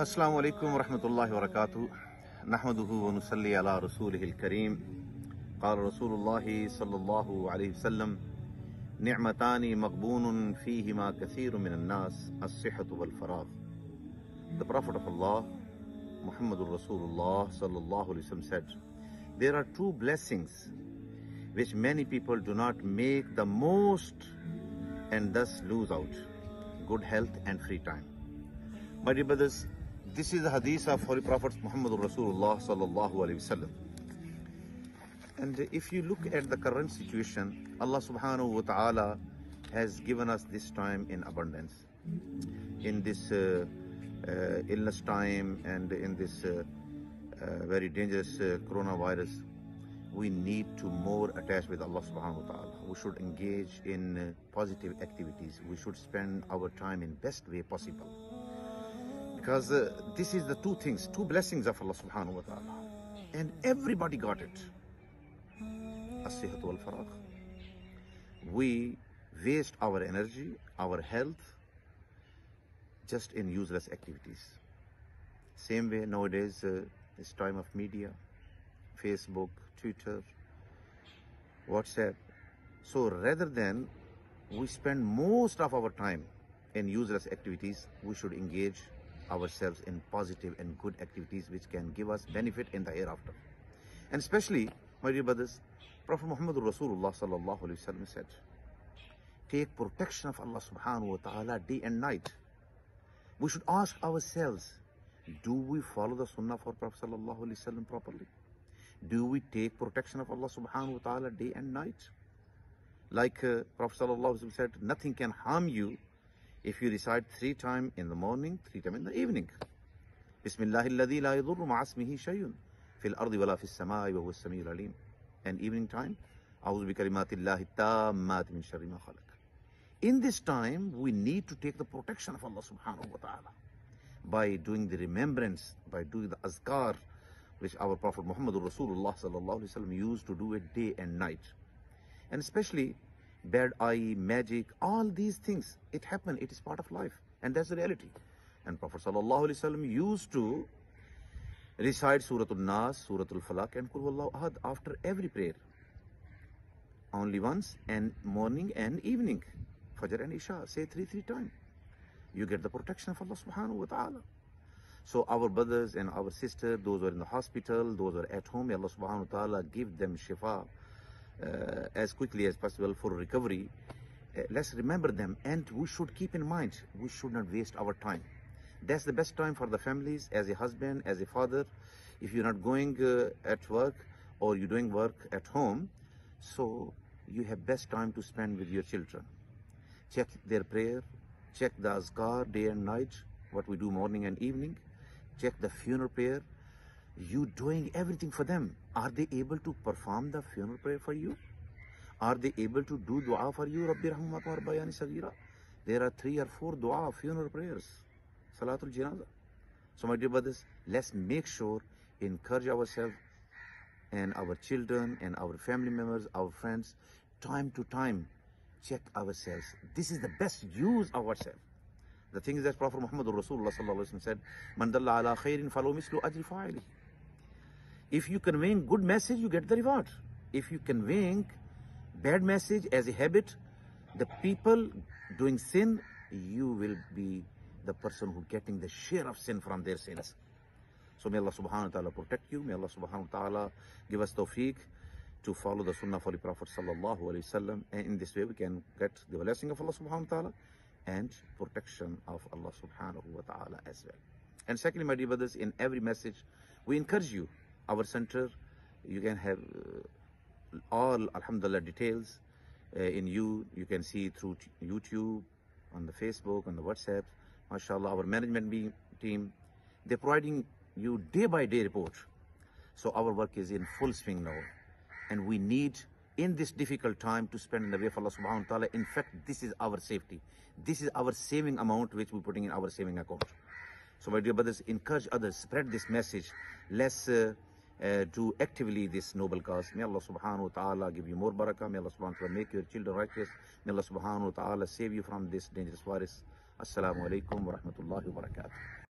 السلام عليكم ورحمة الله وبركاته نحمده ونصلي على رسوله الكريم قال رسول الله صلى الله عليه وسلم نعمتان مغبون فيهما كثير من الناس الصحة والفراغ The Prophet of Allah Muhammad Rasulullah sallallahu alaihi wasallam said there are two blessings which many people do not make the most and thus lose out good health and free time my dear brothers this is the hadith of Holy Prophet Muhammad Rasulullah sallallahu alaihi wasallam. And if you look at the current situation, Allah subhanahu wa ta'ala has given us this time in abundance. In this uh, uh, illness time and in this uh, uh very dangerous uh, coronavirus, we need to more attach with Allah subhanahu wa ta'ala. We should engage in uh, positive activities. We should spend our time in best way possible because uh, this is the two things, two blessings of Allah subhanahu wa ta'ala. And everybody got it. As-sihat faragh. We waste our energy, our health, just in useless activities. Same way nowadays, uh, this time of media, Facebook, Twitter, WhatsApp. So rather than we spend most of our time in useless activities, we should engage ourselves in positive and good activities which can give us benefit in the hereafter. And especially, my dear brothers, Prophet Muhammad Rasulullah said, take protection of Allah subhanahu wa ta'ala day and night. We should ask ourselves, do we follow the sunnah for Prophet sallallahu alaihi wasallam properly? Do we take protection of Allah subhanahu wa ta'ala day and night? Like uh, Prophet sallallahu alaihi wasallam said, nothing can harm you if you recite three times in the morning, three times in the evening. بسم الله الذي لا يضر مع اسمه شيء في الأرض ولا في السماء وهو السميع العليم. And evening time, أعوذ بكلمات الله التامات من شر ما خلق. In this time, we need to take the protection of Allah subhanahu wa ta'ala by doing the remembrance, by doing the azkar, which our Prophet Muhammad Rasulullah sallallahu alaihi wasallam used to do it day and night. And especially bad eye, magic, all these things, it happen, it is part of life. And that's the reality. And Prophet ﷺ used to recite Surah Al-Nas, Surah Al-Falaq and Qul Wallahu Ahad after every prayer. Only once and morning and evening. Fajr and Isha. Say three, three times. You get the protection of Allah subhanahu wa ta'ala. So our brothers and our sisters, those who are in the hospital, those who are at home, Allah subhanahu wa ta'ala give them shifa as quickly as possible for recovery. Uh, let's remember them and we should keep in mind, we should not waste our time. That's the best time for the families as a husband, as a father. If you're not going uh, at work or you're doing work at home, so you have best time to spend with your children. Check their prayer, check the azkar day and night, what we do morning and evening. Check the funeral prayer, you doing everything for them. Are they able to perform the funeral prayer for you? Are they able to do dua for you? Rabbi rahmat bayani sagira. There are three or four dua funeral prayers. Salatul janaza. So my dear brothers, let's make sure, encourage ourselves and our children and our family members, our friends, time to time, check ourselves. This is the best use of ourselves. The thing is that Prophet Muhammad Rasulullah said, Man dalla ala khairin follow mislu ajri fa'ili. If you conveying good message, you get the reward. If you conveying bad message as a habit, the people doing sin, you will be the person who getting the share of sin from their sins. So may Allah subhanahu wa ta'ala protect you. May Allah subhanahu wa ta'ala give us tawfiq to follow the sunnah of the Prophet sallallahu alayhi wasallam. And in this way we can get the blessing of Allah subhanahu wa ta'ala and protection of Allah subhanahu wa ta'ala as well. And secondly, my dear brothers, in every message, we encourage you our center you can have uh, all alhamdulillah details uh, in you you can see through youtube on the facebook on the whatsapp mashallah our management team they're providing you day by day report so our work is in full swing now and we need in this difficult time to spend in the way of Allah subhanahu wa ta'ala. In fact, this is our safety. This is our saving amount which we're putting in our saving account. So my dear brothers, encourage others, spread this message. Let's uh, uh, do actively this noble cause. May Allah subhanahu wa ta'ala give you more barakah. May Allah subhanahu wa ta'ala make your children righteous. May Allah subhanahu wa ta'ala save you from this dangerous virus. Assalamu alaikum wa rahmatullahi wa barakatuh.